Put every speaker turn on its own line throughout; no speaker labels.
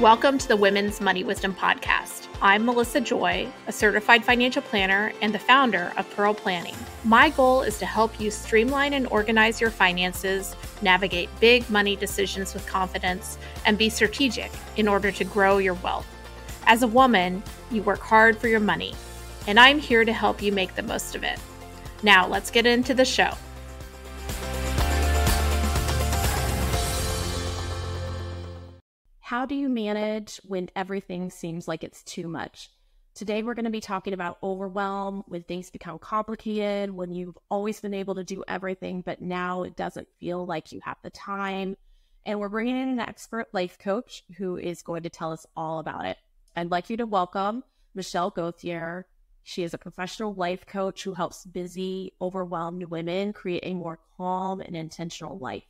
Welcome to the Women's Money Wisdom Podcast. I'm Melissa Joy, a certified financial planner and the founder of Pearl Planning. My goal is to help you streamline and organize your finances, navigate big money decisions with confidence, and be strategic in order to grow your wealth. As a woman, you work hard for your money, and I'm here to help you make the most of it. Now, let's get into the show.
How do you manage when everything seems like it's too much? Today, we're going to be talking about overwhelm when things become complicated, when you've always been able to do everything, but now it doesn't feel like you have the time. And we're bringing in an expert life coach who is going to tell us all about it. I'd like you to welcome Michelle Gauthier. She is a professional life coach who helps busy, overwhelmed women create a more calm and intentional life.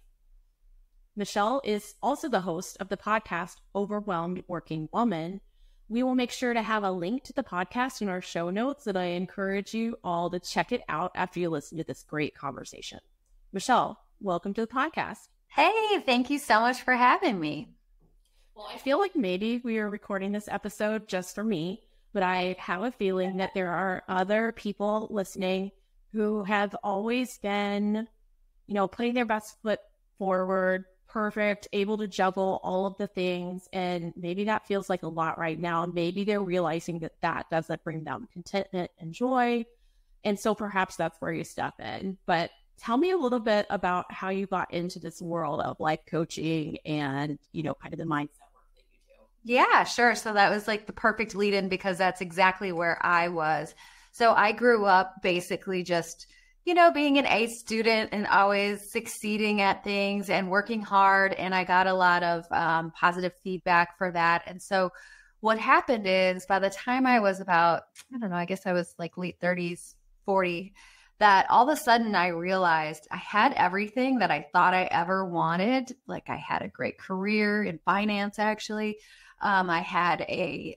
Michelle is also the host of the podcast Overwhelmed Working Woman. We will make sure to have a link to the podcast in our show notes, and I encourage you all to check it out after you listen to this great conversation. Michelle, welcome to the podcast.
Hey, thank you so much for having me.
Well, I feel like maybe we are recording this episode just for me, but I have a feeling that there are other people listening who have always been, you know, putting their best foot forward, perfect, able to juggle all of the things. And maybe that feels like a lot right now. Maybe they're realizing that that doesn't bring them contentment and joy. And so perhaps that's where you step in. But tell me a little bit about how you got into this world of life coaching and, you know, kind of the mindset work that you do.
Yeah, sure. So that was like the perfect lead in because that's exactly where I was. So I grew up basically just you know, being an A student and always succeeding at things and working hard. And I got a lot of um, positive feedback for that. And so what happened is by the time I was about, I don't know, I guess I was like late 30s, 40, that all of a sudden I realized I had everything that I thought I ever wanted. Like I had a great career in finance, actually. Um, I had a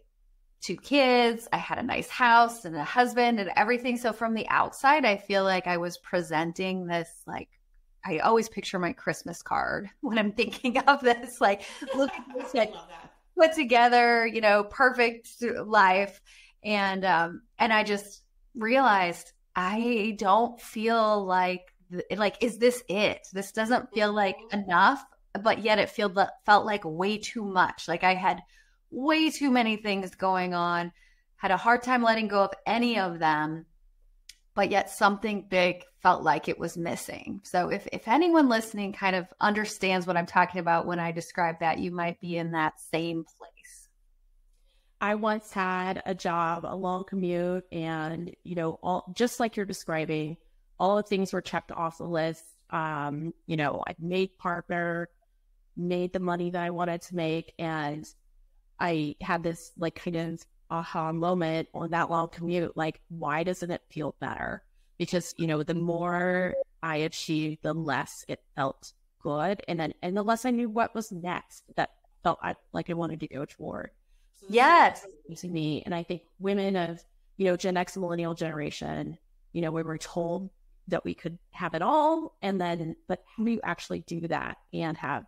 two kids. I had a nice house and a husband and everything. So from the outside, I feel like I was presenting this like I always picture my Christmas card when I'm thinking of this. Like, look this like, put together, you know, perfect life. And um, and I just realized I don't feel like like is this it? This doesn't feel like enough, but yet it felt felt like way too much. Like I had way too many things going on, had a hard time letting go of any of them, but yet something big felt like it was missing. So if, if anyone listening kind of understands what I'm talking about when I describe that, you might be in that same place.
I once had a job, a long commute, and you know, all just like you're describing, all the things were checked off the list. Um, you know, I made partner, made the money that I wanted to make, and I had this like kind of aha moment on that long commute. Like, why doesn't it feel better? Because, you know, the mm-hmm. more I achieved, the less it felt good. And then, and the less I knew what was next that felt like I wanted to go toward.
So yes.
To me. And I think women of, you know, Gen X millennial generation, you know, we were told that we could have it all. And then, but how do you actually do that and have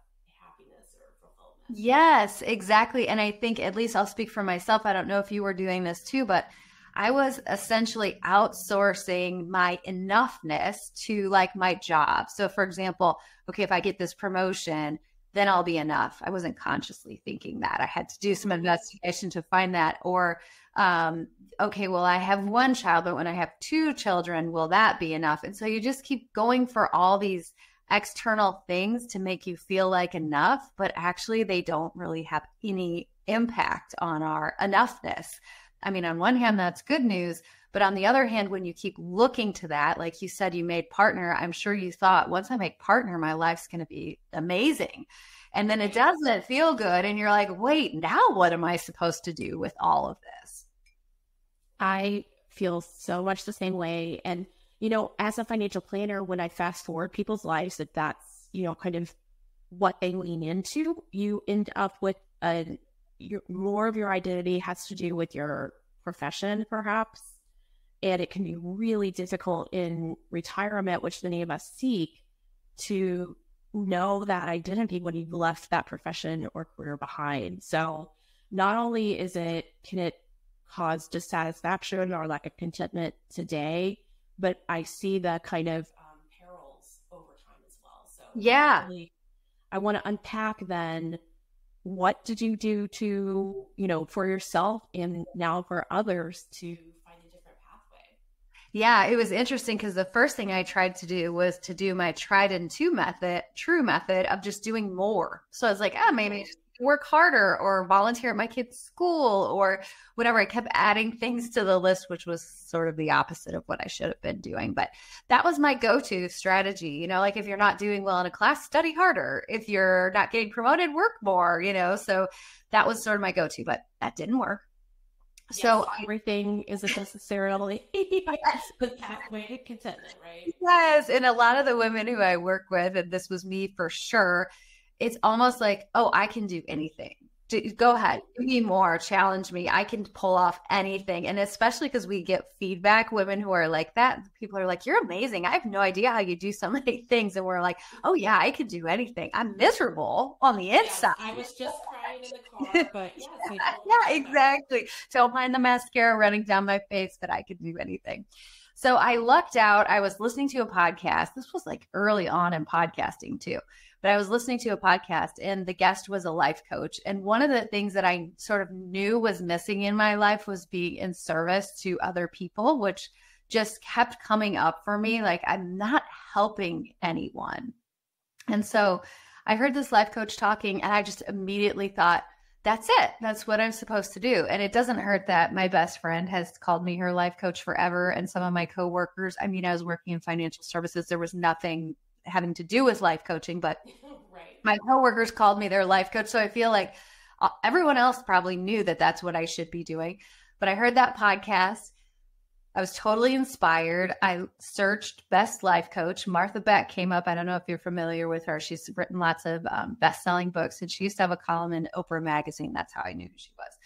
Yes, exactly. And I think, at least I'll speak for myself. I don't know if you were doing this too, but I was essentially outsourcing my enoughness to like my job. So, for example, okay, if I get this promotion, then I'll be enough. I wasn't consciously thinking that. I had to do some investigation to find that. Or, um, okay, well, I have one child, but when I have two children, will that be enough? And so you just keep going for all these external things to make you feel like enough, but actually they don't really have any impact on our enoughness. I mean, on one hand, that's good news. But on the other hand, when you keep looking to that, like you said, you made partner, I'm sure you thought, once I make partner, my life's going to be amazing. And then it doesn't feel good. And you're like, wait, now what am I supposed to do with all of this?
I feel so much the same way. And you know, as a financial planner, when I fast forward people's lives, that that's, you know, kind of what they lean into, you end up with a, your, more of your identity has to do with your profession, perhaps. And it can be really difficult in retirement, which many of us seek, to know that identity when you've left that profession or career behind. So not only is it, can it cause dissatisfaction or lack of contentment today, but I see the kind of um, perils over time as well. So
yeah,
I want to unpack then what did you do to, you know, for yourself and now for others to find a different pathway?
Yeah, it was interesting because the first thing I tried to do was to do my tried and true method, true method of just doing more. So I was like, oh, maybe work harder or volunteer at my kid's school or whatever. I kept adding things to the list, which was sort of the opposite of what I should have been doing. But that was my go to strategy. You know, like if you're not doing well in a class, study harder. If you're not getting promoted, work more, you know. So that was sort of my go to, but that didn't work.
Yes, so everything isn't necessarily the pathway to contentment, right?
Yes. And a lot of the women who I work with, and this was me for sure, it's almost like, oh, I can do anything. Go ahead, give me more, challenge me. I can pull off anything. And especially because we get feedback, women who are like that, people are like, You're amazing. I have no idea how you do so many things. And we're like, Oh, yeah, I can do anything. I'm miserable on the inside.
Yes, I was just crying in the car, but yes,
yeah, exactly. Don't mind the mascara running down my face, but I could do anything. So I lucked out. I was listening to a podcast. This was like early on in podcasting, too but I was listening to a podcast and the guest was a life coach. And one of the things that I sort of knew was missing in my life was being in service to other people, which just kept coming up for me. Like, I'm not helping anyone. And so I heard this life coach talking, and I just immediately thought, that's it. That's what I'm supposed to do. And it doesn't hurt that my best friend has called me her life coach forever. And some of my coworkers, I mean, I was working in financial services. There was nothing having to do with life coaching, but right. my coworkers called me their life coach. So I feel like uh, everyone else probably knew that that's what I should be doing. But I heard that podcast. I was totally inspired. I searched best life coach. Martha Beck came up. I don't know if you're familiar with her. She's written lots of um, best selling books, and she used to have a column in Oprah magazine. That's how I knew who she was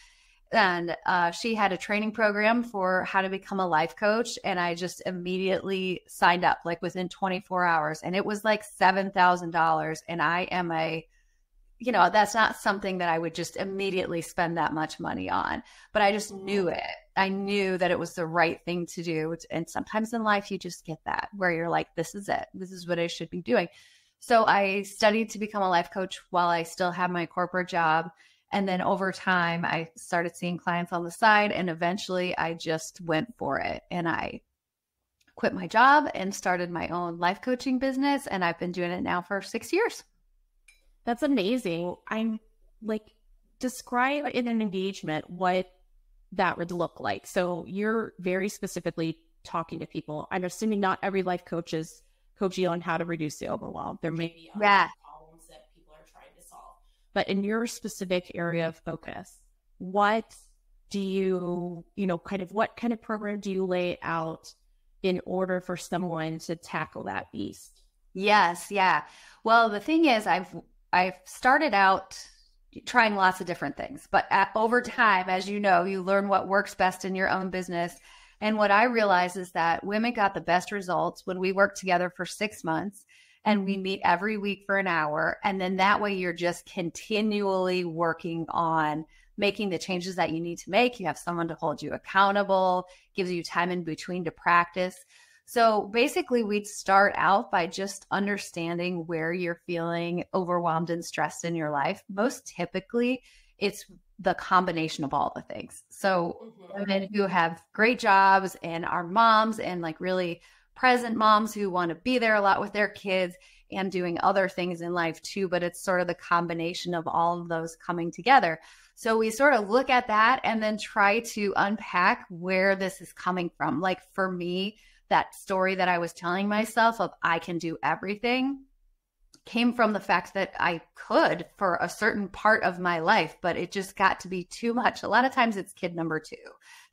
and uh, she had a training program for how to become a life coach and i just immediately signed up like within 24 hours and it was like $7000 and i am a you know that's not something that i would just immediately spend that much money on but i just knew it. I knew that it was the right thing to do and sometimes in life you just get that where you're like this is it. This is what i should be doing. So i studied to become a life coach while i still had my corporate job and then over time, I started seeing clients on the side, and eventually I just went for it. And I quit my job and started my own life coaching business. And I've been doing it now for six years.
That's amazing. I'm like, describe in an engagement what that would look like. So you're very specifically talking to people. I'm assuming not every life coach is coaching on how to reduce the overwhelm. There may be
yeah.
But in your specific area of focus, what do you, you know, kind of what kind of program do you lay out in order for someone to tackle that beast?
Yes, yeah. Well, the thing is, I've I've started out trying lots of different things, but at, over time, as you know, you learn what works best in your own business. And what I realize is that women got the best results when we worked together for six months and we meet every week for an hour. And then that way you're just continually working on making the changes that you need to make. You have someone to hold you accountable, gives you time in between to practice. So basically, we'd start out by just understanding where you're feeling overwhelmed and stressed in your life. Most typically, it's the combination of all the things. So, mm-hmm. women who have great jobs and are moms and like really present moms who want to be there a lot with their kids and doing other things in life too. But it's sort of the combination of all of those coming together. So we sort of look at that and then try to unpack where this is coming from. Like for me, that story that I was telling myself of I can do everything came from the fact that I could for a certain part of my life, but it just got to be too much. A lot of times it's kid number two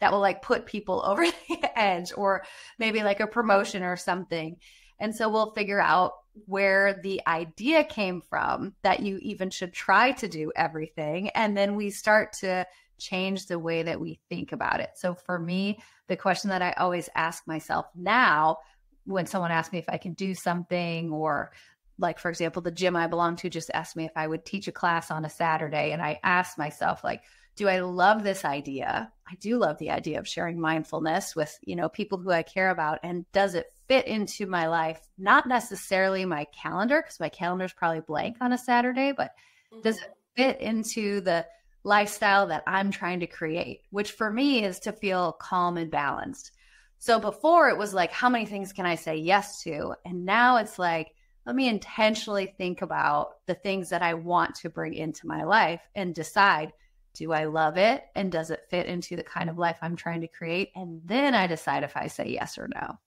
that will like put people over the edge or maybe like a promotion or something. And so we'll figure out where the idea came from that you even should try to do everything. And then we start to change the way that we think about it. So for me, the question that I always ask myself now when someone asks me if I can do something or like for example, the gym I belong to just asked me if I would teach a class on a Saturday. And I asked myself, like, do I love this idea? I do love the idea of sharing mindfulness with, you know, people who I care about. And does it fit into my life? Not necessarily my calendar, because my calendar is probably blank on a Saturday, but mm-hmm. does it fit into the lifestyle that I'm trying to create, which for me is to feel calm and balanced. So before it was like, how many things can I say yes to? And now it's like, let me intentionally think about the things that I want to bring into my life and decide do I love it? And does it fit into the kind of life I'm trying to create? And then I decide if I say yes or no.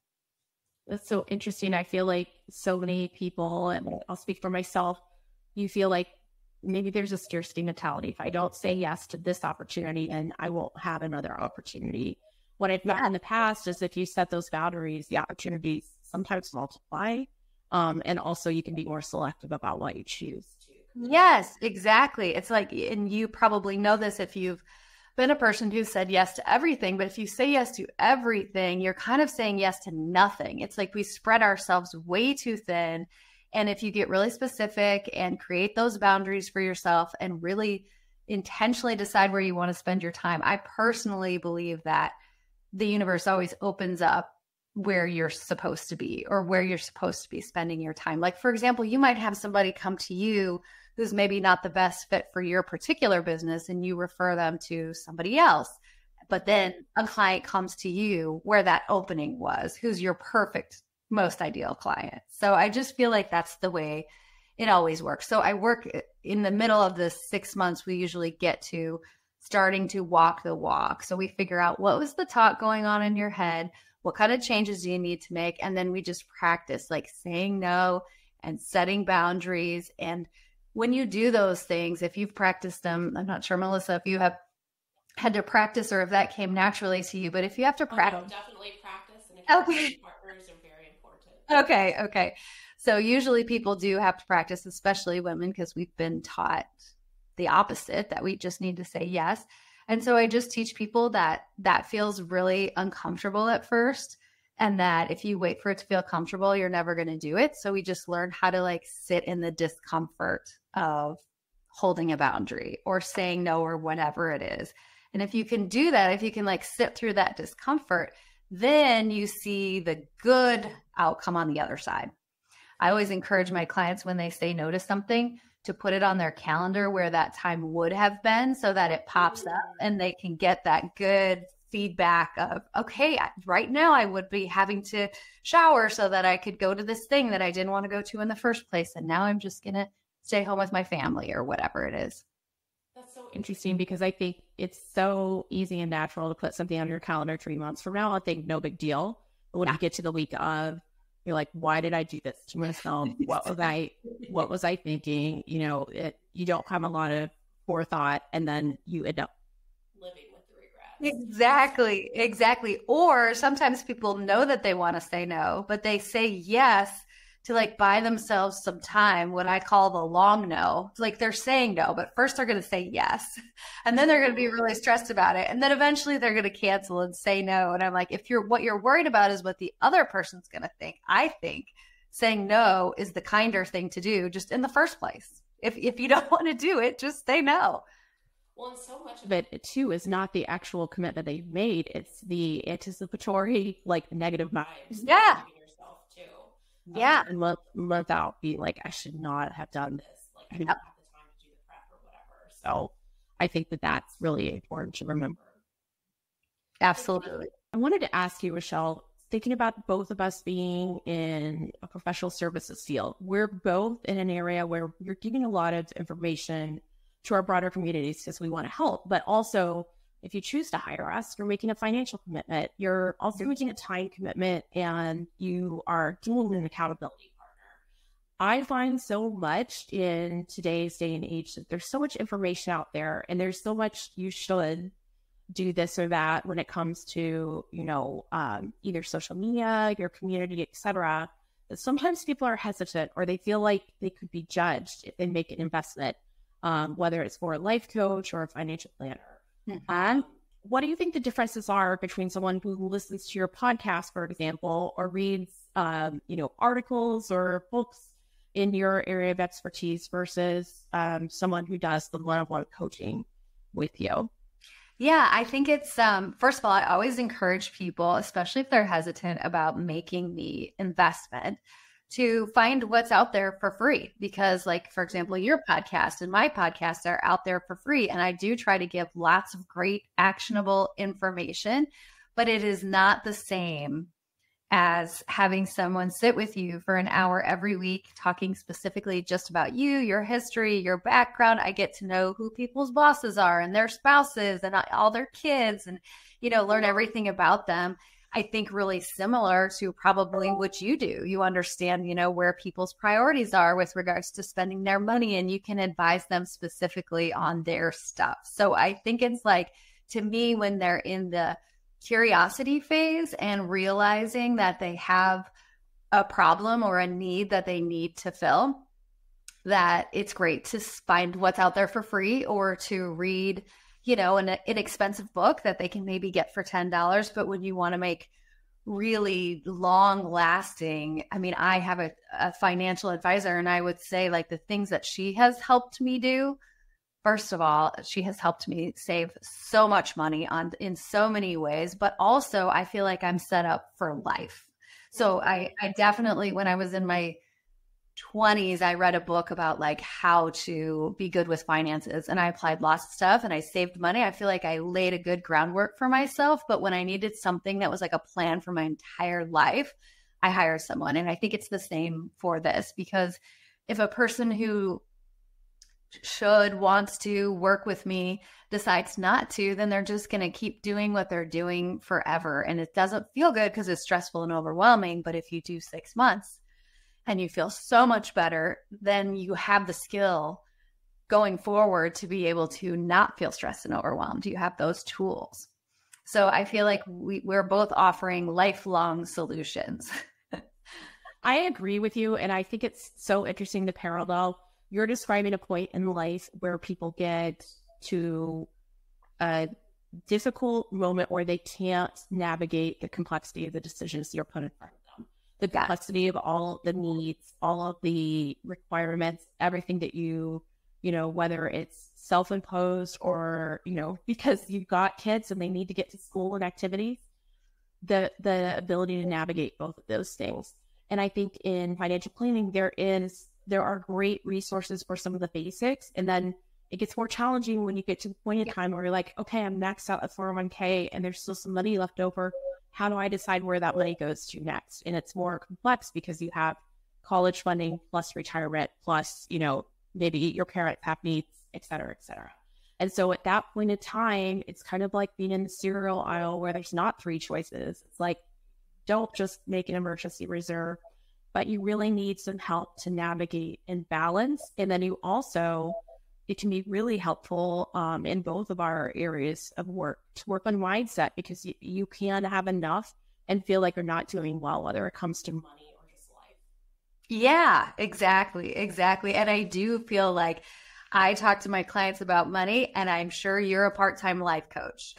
That's so interesting. I feel like so many people, and I'll speak for myself, you feel like maybe there's a scarcity mentality. If I don't say yes to this opportunity, then I won't have another opportunity. What I've found in the past is if you set those boundaries, the opportunities sometimes multiply. Um, and also you can be more selective about what you choose.
Yes, exactly. It's like, and you probably know this if you've been a person who said yes to everything, but if you say yes to everything, you're kind of saying yes to nothing. It's like we spread ourselves way too thin. And if you get really specific and create those boundaries for yourself and really intentionally decide where you want to spend your time, I personally believe that the universe always opens up where you're supposed to be or where you're supposed to be spending your time. Like, for example, you might have somebody come to you who's maybe not the best fit for your particular business and you refer them to somebody else. But then a client comes to you where that opening was, who's your perfect, most ideal client. So I just feel like that's the way it always works. So I work in the middle of the six months, we usually get to starting to walk the walk. So we figure out what was the talk going on in your head? What kind of changes do you need to make? And then we just practice like saying no and setting boundaries and when you do those things, if you've practiced them, I'm not sure, Melissa, if you have had to practice or if that came naturally to you, but if you have to practice,
oh, no, definitely practice and okay. partners are very important.
Okay, okay. So usually people do have to practice, especially women, because we've been taught the opposite that we just need to say yes. And so I just teach people that that feels really uncomfortable at first and that if you wait for it to feel comfortable, you're never going to do it. So we just learn how to like sit in the discomfort of holding a boundary or saying no or whatever it is. And if you can do that, if you can like sit through that discomfort, then you see the good outcome on the other side. I always encourage my clients when they say no to something to put it on their calendar where that time would have been so that it pops up mm. and they can get that good feedback of okay right now i would be having to shower so that i could go to this thing that i didn't want to go to in the first place and now i'm just gonna stay home with my family or whatever it is.
That's so interesting because I think it's so easy and natural to put something on your calendar three months from now. I think no big deal. But when yeah. you get to the week of, you're like, why did I do this to myself? what was I, what was I thinking? You know, it, you don't have a lot of forethought and then you end up
living with the regrets.
Exactly. Exactly. Or sometimes people know that they want to say no, but they say yes to like buy themselves some time, what I call the long no. Like they're saying no, but first they're going to say yes. And then they're going to be really stressed about it. And then eventually they're going to cancel and say no. And I'm like, if you're what you're worried about is what the other person's going to think, I think saying no is the kinder thing to do just in the first place. If, if you don't want to do it, just say no.
Well, and so much of it too is not the actual commitment they've made; it's the anticipatory, like negative vibes.
Yeah, yeah.
Um, and month, month out, be like, I should not have done this. Like, I didn't yep. have the time to do the prep or whatever. So I think that that's really important to remember.
Absolutely.
I wanted to ask you, Michelle, thinking about both of us being in a professional services field, we're both in an area where you're giving a lot of information to our broader communities because we want to help, but also if you choose to hire us, you're making a financial commitment. You're also making a time commitment and you are doing an accountability partner. I find so much in today's day and age that there's so much information out there and there's so much you should do this or that when it comes to, you know, um, either social media, your community, etc. That sometimes people are hesitant or they feel like they could be judged if they make an investment, um, whether it's for a life coach or a financial planner. Mm-hmm. what do you think the differences are between someone who listens to your podcast, for example, or reads, um, you know, articles or books in your area of expertise versus um, someone who does the one-on-one coaching with you?
Yeah, I think it's um first of all, I always encourage people, especially if they're hesitant about making the investment, to find what's out there for free because like for example, your podcast and my podcast are out there for free and I do try to give lots of great actionable information, but it is not the same as having someone sit with you for an hour every week talking specifically just about you, your history, your background. I get to know who people's bosses are and their spouses and all their kids and you know, learn everything about them. I think really similar to probably what you do. You understand, you know, where people's priorities are with regards to spending their money and you can advise them specifically on their stuff. So I think it's like to me when they're in the curiosity phase and realizing that they have a problem or a need that they need to fill, that it's great to find what's out there for free or to read, you know, an inexpensive book that they can maybe get for $10. But when you want to make really long lasting, I mean, I have a, a financial advisor and I would say like the things that she has helped me do first of all she has helped me save so much money on in so many ways but also i feel like i'm set up for life so i i definitely when i was in my 20s i read a book about like how to be good with finances and i applied lots of stuff and i saved money i feel like i laid a good groundwork for myself but when i needed something that was like a plan for my entire life i hired someone and i think it's the same for this because if a person who should, wants to work with me, decides not to, then they're just going to keep doing what they're doing forever. And it doesn't feel good because it's stressful and overwhelming. But if you do six months and you feel so much better, then you have the skill going forward to be able to not feel stressed and overwhelmed. You have those tools. So I feel like we, we're both offering lifelong solutions.
I agree with you. And I think it's so interesting to parallel you're describing a point in life where people get to a difficult moment where they can't navigate the complexity of the decisions you're put in front of the complexity of all the needs, all of the requirements, everything that you, you know, whether it's self imposed or, you know, because you've got kids and they need to get to school and activities, the the ability to navigate both of those things. And I think in financial planning, there is there are great resources for some of the basics. And then it gets more challenging when you get to the point in time where you're like, okay, I'm maxed out at 401k and there's still some money left over. How do I decide where that money goes to next? And it's more complex because you have college funding plus retirement plus, you know, maybe your parents have needs, et cetera, et cetera. And so at that point in time, it's kind of like being in the cereal aisle where there's not three choices. It's like, don't just make an emergency reserve but you really need some help to navigate and balance. And then you also, it can be really helpful um, in both of our areas of work to work on mindset because you, you can have enough and feel like you're not doing well, whether it comes to money or just life.
Yeah, exactly. Exactly. And I do feel like I talk to my clients about money, and I'm sure you're a part time life coach.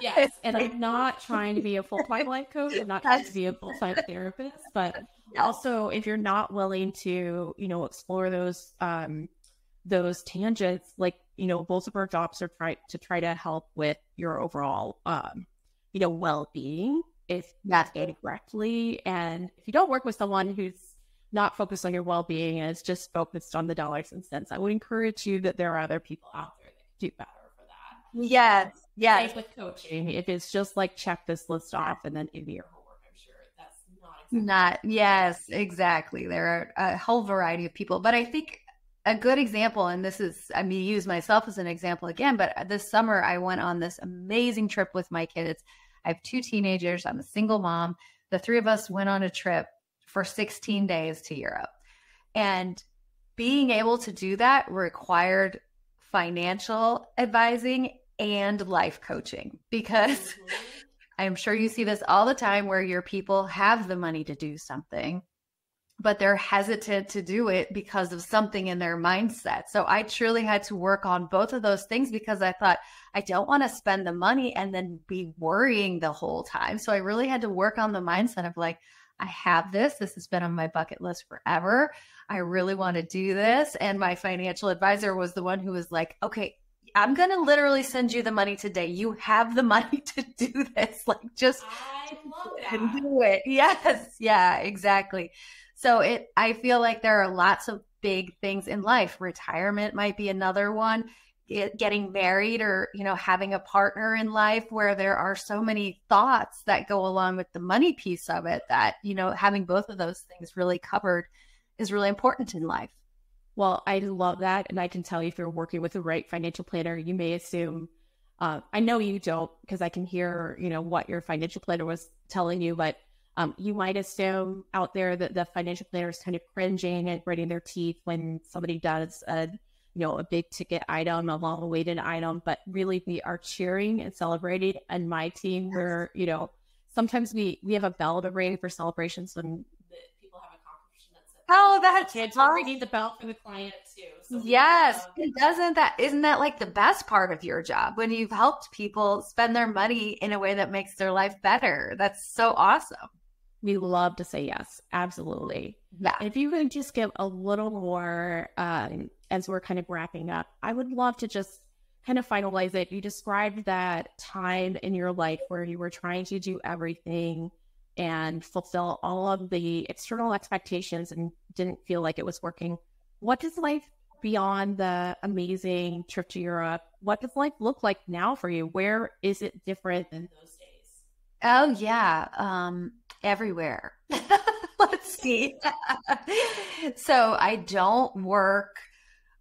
yes. And I'm not trying to be a full time life coach. I'm not trying to be a full time therapist, but also if you're not willing to you know explore those um those tangents like you know both of our jobs are trying to try to help with your overall um you know well-being if that's correctly. And if you don't work with someone who's not focused on your well-being and is just focused on the dollars and cents i would encourage you that there are other people out there that do better for that.
Yes yes.
With coaching if it's just like check this list off and then give me your homework, I'm sure that's
not exactly not, yes, exactly. There are a whole variety of people, but I think a good example, and this is, I mean, use myself as an example again, but this summer I went on this amazing trip with my kids. I have two teenagers, I'm a single mom. The three of us went on a trip for 16 days to Europe. And being able to do that required financial advising and life coaching because mm-hmm. I'm sure you see this all the time where your people have the money to do something, but they're hesitant to do it because of something in their mindset. So I truly had to work on both of those things because I thought I don't want to spend the money and then be worrying the whole time. So I really had to work on the mindset of like, I have this. This has been on my bucket list forever. I really want to do this. And my financial advisor was the one who was like, okay, I'm going to literally send you the money today. You have the money to do this. Like, just do it. Yes. Yeah, exactly. So it, I feel like there are lots of big things in life. Retirement might be another one. getting married or, you know, having a partner in life where there are so many thoughts that go along with the money piece of it that, you know, having both of those things really covered is really important in life.
Well, I love that. And I can tell you if you're working with the right financial planner, you may assume, uh, I know you don't because I can hear, you know, what your financial planner was telling you, but um, you might assume out there that the financial planner is kind of cringing and gritting their teeth when somebody does a, you know, a big ticket item, a long awaited item, but really we are cheering and celebrating. And my team, we're, you know, sometimes we, we have a bell to ring for celebrations when
Oh, that's
kids are need the bell for the client too.
So yes, doesn't that isn't that like the best part of your job when you've helped people spend their money in a way that makes their life better? That's so awesome.
We love to say yes, absolutely.
Yeah.
if you could just give a little more um, as we're kind of wrapping up, I would love to just kind of finalize it. You described that time in your life where you were trying to do everything and fulfill all of the external expectations and didn't feel like it was working. What does life beyond the amazing trip to Europe, what does life look like now for you? Where is it different than those?
Oh yeah, um, everywhere. Let's see. so I don't work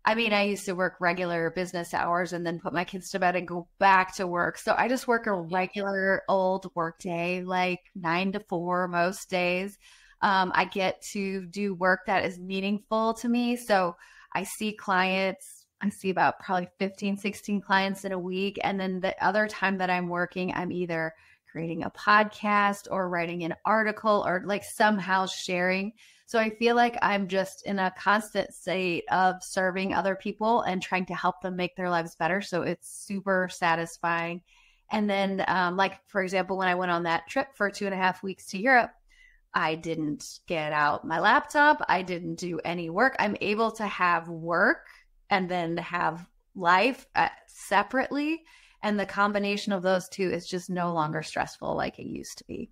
I mean, I used to work regular business hours and then put my kids to bed and go back to work. So I just work a regular old work day, like nine to four most days. Um, I get to do work that is meaningful to me. So I see clients, I see about probably 15, 16 clients in a week. And then the other time that I'm working, I'm either creating a podcast or writing an article or like somehow sharing so I feel like I'm just in a constant state of serving other people and trying to help them make their lives better. So it's super satisfying. And then, um, like, for example, when I went on that trip for two and a half weeks to Europe, I didn't get out my laptop. I didn't do any work. I'm able to have work and then have life uh, separately. And the combination of those two is just no longer stressful like it used to be.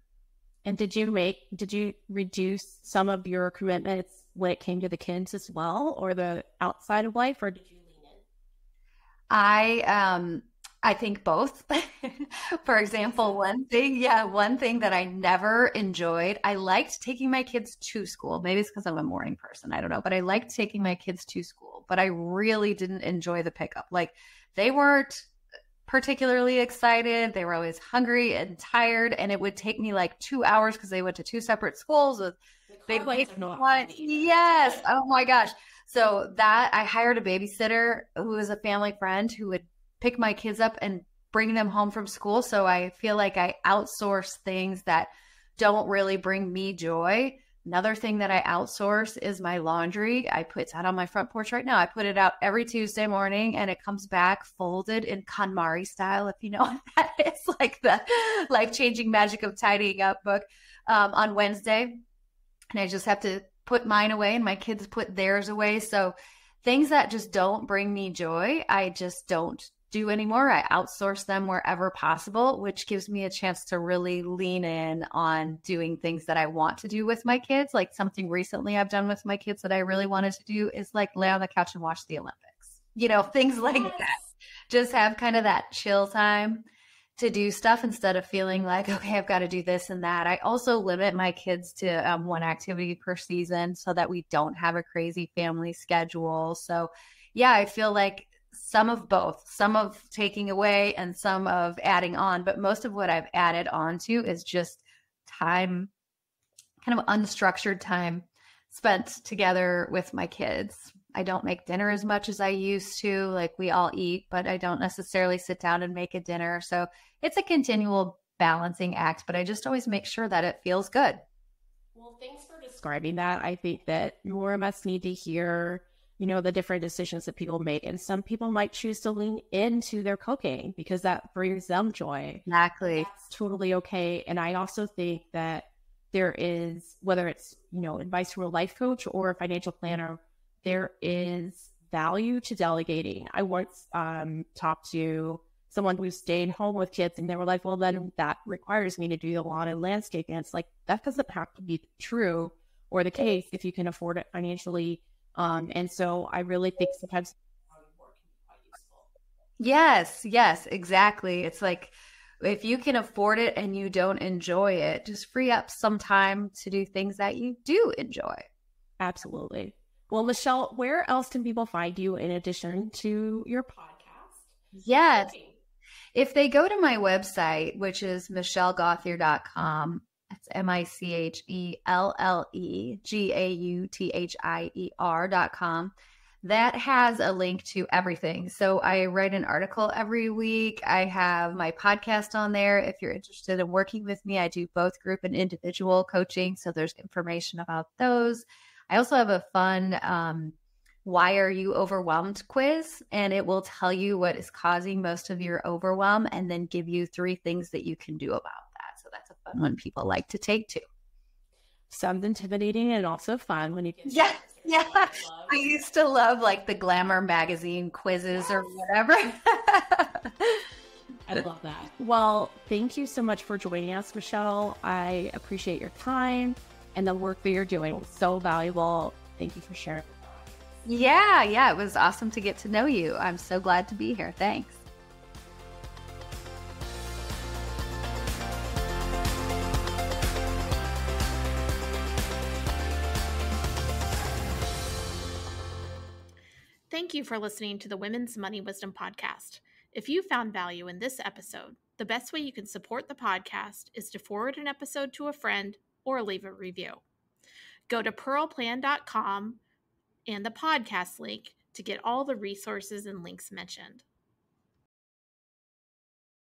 And did you make, did you reduce some of your commitments when it came to the kids as well or the outside of life or did you lean in?
I, um, I think both. For example, one thing, yeah, one thing that I never enjoyed, I liked taking my kids to school. Maybe it's because I'm a morning person. I don't know, but I liked taking my kids to school, but I really didn't enjoy the pickup. Like they weren't particularly excited. They were always hungry and tired, and it would take me like two hours because they went to two separate schools with big Yes. Oh my gosh. So that I hired a babysitter who was a family friend who would pick my kids up and bring them home from school. So I feel like I outsource things that don't really bring me joy Another thing that I outsource is my laundry. I put it out on my front porch right now. I put it out every Tuesday morning and it comes back folded in KonMari style, if you know what that is, like the life changing magic of tidying up book um, on Wednesday. And I just have to put mine away and my kids put theirs away. So things that just don't bring me joy, I just don't do anymore. I outsource them wherever possible, which gives me a chance to really lean in on doing things that I want to do with my kids. Like something recently I've done with my kids that I really wanted to do is like lay on the couch and watch the Olympics, you know, things like yes. that. Just have kind of that chill time to do stuff instead of feeling like, okay, I've got to do this and that. I also limit my kids to um, one activity per season so that we don't have a crazy family schedule. So, yeah, I feel like some of both, some of taking away and some of adding on. But most of what I've added on to is just time, kind of unstructured time spent together with my kids. I don't make dinner as much as I used to. Like we all eat, but I don't necessarily sit down and make a dinner. So it's a continual balancing act, but I just always make sure that it feels good.
Well, thanks for describing that. I think that more of us need to hear you know, the different decisions that people make. And some people might choose to lean into their cooking because that brings them joy.
Exactly.
That's totally okay. And I also think that there is whether it's you know advice from a life coach or a financial planner there is value to delegating i once um, talked to someone who stayed home with kids and they were like well then that requires me to do the lawn and landscaping and it's like that doesn't have to be true or the case if you can afford it financially um, and so i really think sometimes
yes yes exactly it's like if you can afford it and you don't enjoy it, just free up some time to do things that you do enjoy.
Absolutely. Well, Michelle, where else can people find you in addition to your podcast?
Yes. If they go to my website, which is michellegauthier.com, that's dot com. that has a link to everything. So I write an article every week. I have my podcast on there. If you're interested in working with me, I do both group and individual coaching. So there's information about those. I also have a fun um, Why Are You Overwhelmed quiz, and it will tell you what is causing most of your overwhelm and then give you three things that you can do about that. So that's a fun one people like to take too.
Sounds intimidating and also fun when you get.
Yeah. Yeah. I used to love like the Glamour magazine quizzes or whatever.
I love that. Well, thank you so much for joining us, Michelle. I appreciate your time and the work that you're doing. It's so valuable. Thank you for sharing.
Yeah, yeah, it was awesome to get to know you. I'm so glad to be here. Thanks.
You for listening to the Women's Money Wisdom Podcast. If you found value in this episode, the best way you can support the podcast is to forward an episode to a friend or leave a review. Go to pearlplan.com and the podcast link to get all the resources and links mentioned.